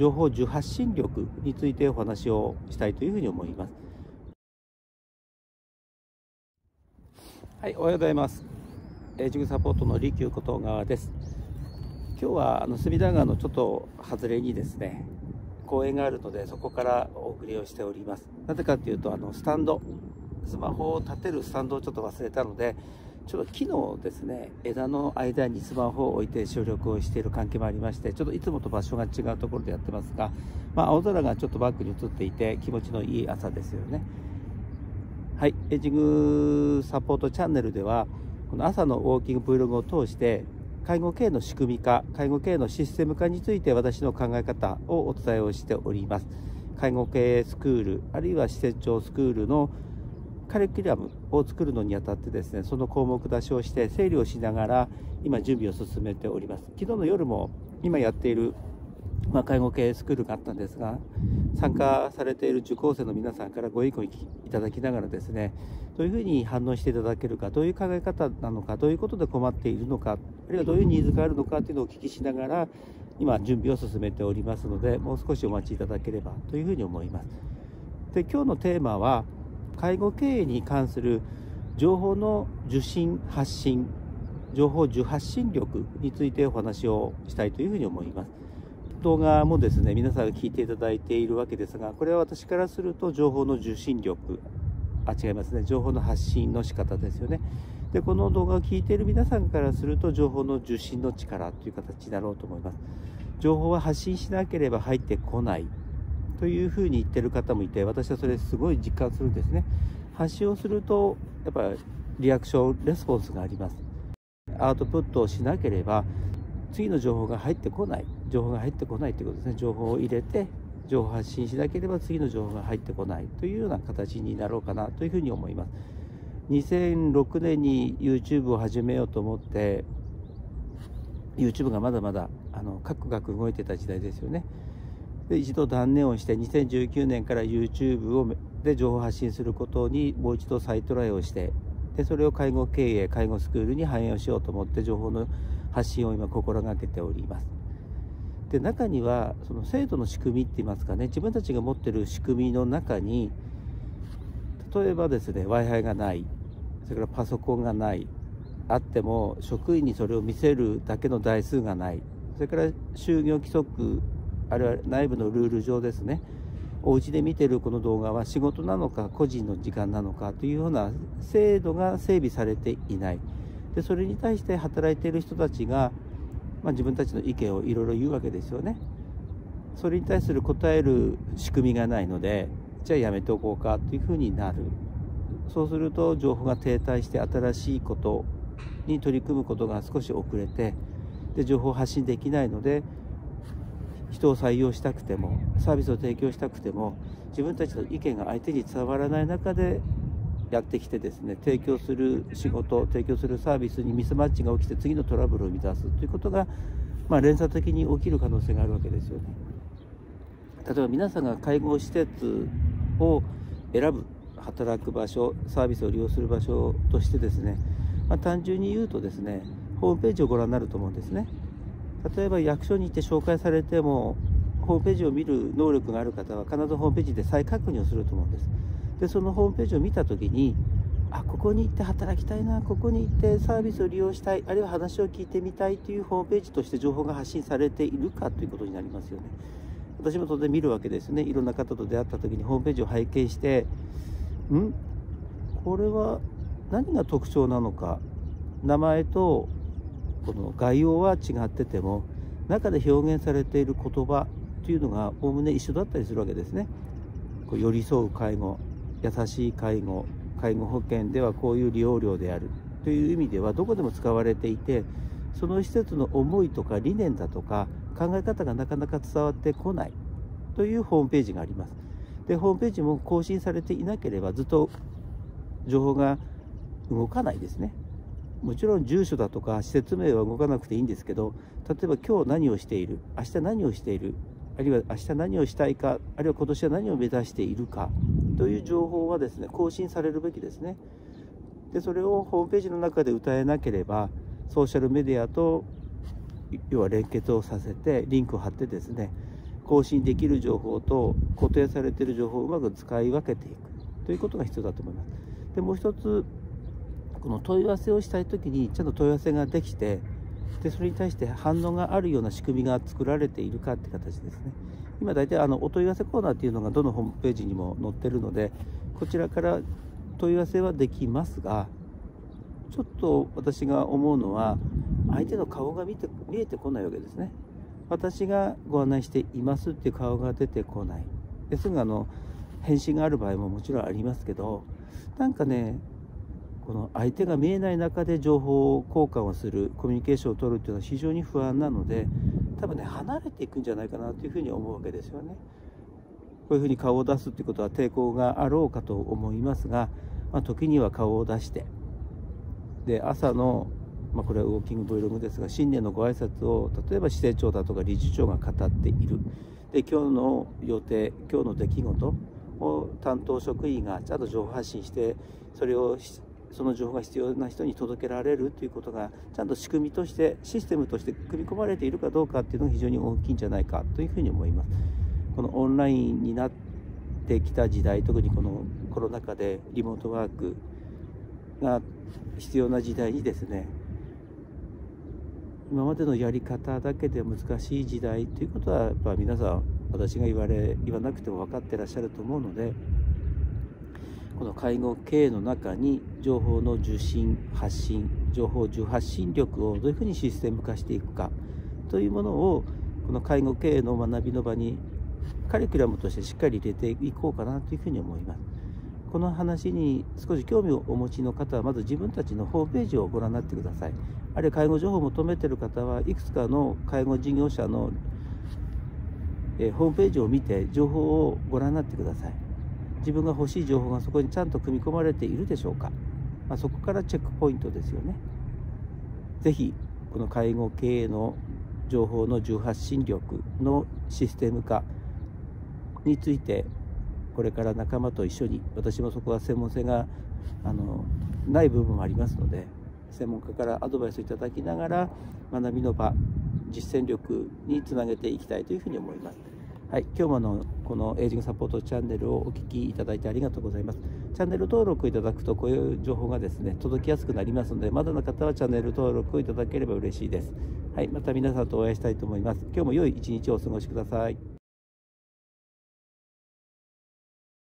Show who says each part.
Speaker 1: 情報受発信力についてお話をしたいというふうに思います。はい、おはようございます。エイジングサポートの利休こと川です。今日はあの隅田川のちょっと外れにですね、公園があるのでそこからお送りをしております。なぜかというとあのスタンド、スマホを立てるスタンドをちょっと忘れたので、ちょっと木のですね枝の間にスマホを置いて収録をしている関係もありましてちょっといつもと場所が違うところでやってますが、まあ、青空がちょっとバックに映っていて気持ちのいい朝ですよね。はいエイジングサポートチャンネルではこの朝のウォーキング Vlog を通して介護系の仕組み化介護系のシステム化について私の考え方をお伝えをしております。介護系スクールあるいは施設長スクールのカリキュラムを作るのにあたってですねその項目出しをして整理をしながら今準備を進めております。昨日の夜も今やっている、まあ、介護系スクールがあったんですが参加されている受講生の皆さんからご意見いただきながらですねどういうふうに反応していただけるかどういう考え方なのかどういうことで困っているのかあるいはどういうニーズがあるのかというのをお聞きしながら今準備を進めておりますのでもう少しお待ちいただければというふうに思います。で今日のテーマは介護経営に関する情報の受信発信情報受発信力についてお話をしたいというふうに思います。動画もですね皆さんが聞いていただいているわけですがこれは私からすると情報の受信力あ違いますね。情報の発信の仕方ですよね。でこの動画を聞いている皆さんからすると情報の受信の力という形になろうと思います。情報は発信しなければ入ってこない。というふうに言ってる方もいて私はそれすごい実感するんですね。発信をするとやっぱリアクションレスポンスがあります。アウトプットをしなければ次の情報が入ってこない。情報が入ってこないということですね。情報を入れて情報発信しなければ次の情報が入ってこない。というような形になろうかなというふうに思います。2006年に YouTube を始めようと思って YouTube がまだまだあのカクカク動いてた時代ですよね。で一度断念をして2019年から YouTube をで情報発信することにもう一度再トライをしてでそれを介護経営介護スクールに反映をしようと思って情報の発信を今心がけております。で中にはその制度の仕組みって言いますかね自分たちが持ってる仕組みの中に例えばですね w i f i がないそれからパソコンがないあっても職員にそれを見せるだけの台数がないそれから就業規則あるいは内部のルール上ですねお家で見てるこの動画は仕事なのか個人の時間なのかというような制度が整備されていない。でそれに対して働いている人たちが、まあ、自分たちの意見をいろいろ言うわけですよね。それに対する答える仕組みがないのでじゃあやめておこうかというふうになる。そうすると情報が停滞して新しいことに取り組むことが少し遅れてで情報を発信できないので人を採用したくてもサービスを提供したくても自分たちの意見が相手に伝わらない中でやってきてですね提供する仕事提供するサービスにミスマッチが起きて次のトラブルを生み出すということが、まあ、連鎖的に起きる可能性があるわけですよね。例えば皆さんが介護施設を選ぶ働く場所サービスを利用する場所としてですね、まあ、単純に言うとですねホームページをご覧になると思うんですね。例えば役所に行って紹介されてもホームページを見る能力がある方は必ずホームページで再確認をすると思うんです。でそのホームページを見た時にあここに行って働きたいなここに行ってサービスを利用したいあるいは話を聞いてみたいというホームページとして情報が発信されているかということになりますよね。私も当然見るわけですね。いろんな方と出会った時にホームページを拝見してん？これは何が特徴なのか名前とこの概要は違ってても中で表現されている言葉というのがおおむね一緒だったりするわけですね。こう寄り添う介護優しい介護介護保険ではこういう利用料であるという意味ではどこでも使われていてその施設の思いとか理念だとか考え方がなかなか伝わってこないというホームページがあります。でホームページも更新されていなければずっと情報が動かないですね。もちろん住所だとか施設名は動かなくていいんですけど例えば今日何をしている明日何をしているあるいは明日何をしたいかあるいは今年は何を目指しているかという情報はですね更新されるべきですねでそれをホームページの中で歌えなければソーシャルメディアと要は連結をさせてリンクを貼ってですね更新できる情報と固定されている情報をうまく使い分けていくということが必要だと思います。でもう一つこの問い合わせをしたい時にちゃんと問い合わせができてでそれに対して反応があるような仕組みが作られているかって形ですね。今大体あのお問い合わせコーナーっていうのがどのホームページにも載ってるのでこちらから問い合わせはできますがちょっと私が思うのは相手の顔が見て見えてこないわけですね。私がご案内していますっていう顔が出てこない。ですぐあの返信がある場合ももちろんありますけどなんかねこの相手が見えない中で情報交換をするコミュニケーションを取るっていうのは非常に不安なので多分ね離れていくんじゃないかなというふうに思うわけですよね。こういうふうに顔を出すっていうことは抵抗があろうかと思いますが、まあ、時には顔を出してで朝のまあ、これはウォーキング Vlog ですが新年のご挨拶を例えば支店長だとか理事長が語っている。で今日の予定今日の出来事を担当職員がちゃんと情報発信してそれをその情報が必要な人に届けられるということがちゃんと仕組みとしてシステムとして組み込まれているかどうかっていうのが非常に大きいんじゃないかというふうに思います。このオンラインになってきた時代特にこのコロナ禍でリモートワークが必要な時代にですね今までのやり方だけで難しい時代ということはやっぱ皆さん私が言われ言わなくても分かってらっしゃると思うのでこの介護経営の中に情報の受信発信情報受発信力をどういうふうにシステム化していくかというものをこの介護経営の学びの場にカリキュラムとしてしっかり入れていこうかなというふうに思います。この話に少し興味をお持ちの方はまず自分たちのホームページをご覧になってくださいあるいは介護情報を求めている方はいくつかの介護事業者の、ホームページを見て情報をご覧になってください自分が欲しい情報がそこにちゃんと組み込まれているでしょうか、まあ、そこからチェックポイントですよね是非この介護経営の情報の重発信力のシステム化についてこれから仲間と一緒に私もそこは専門性があのない部分もありますので専門家からアドバイスをいただきながら学びの場実践力につなげていきたいというふうに思います。はい、今日もあのこのエイジングサポートチャンネルをお聞きいただいてありがとうございます。チャンネル登録いただくとこういう情報がですね届きやすくなりますのでまだの方はチャンネル登録いただければ嬉しいです。はい、また皆さんとお会いしたいと思います。今日も良い一日をお過ごしください。